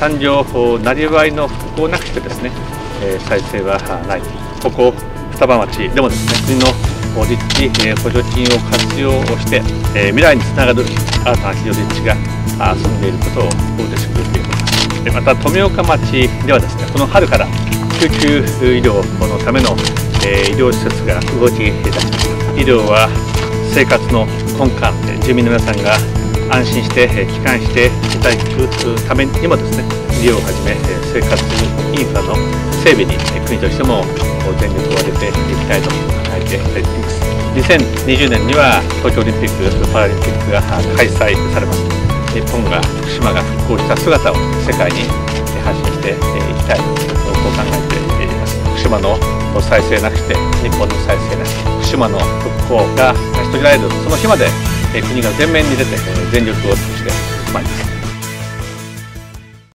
産業なりわいの復興なくしてですねえ再生はない。ここ双葉町でもですね国の立地え補助金を活用してえ未来につながる新たな企業立地が進んでいることをお嬉しく思い。ますまた富岡町ではですねこの春から救急医療のためのえ医療施設が動き出しました医療は生活の根幹住民の皆さんが安心して帰還していただくためにもですね医療をはじめ生活インフラの整備に国としても全力を挙げていきたいと考えています。2020年には東京オリンピック・パラリンピックが開催されます。日本が福島が復興した姿を世界に発信していきたいと考えています。福島の再生なくして日本の再生なし福島の復興が成し遂げられるその日まで国が前面に出て全力を尽くしてまいります。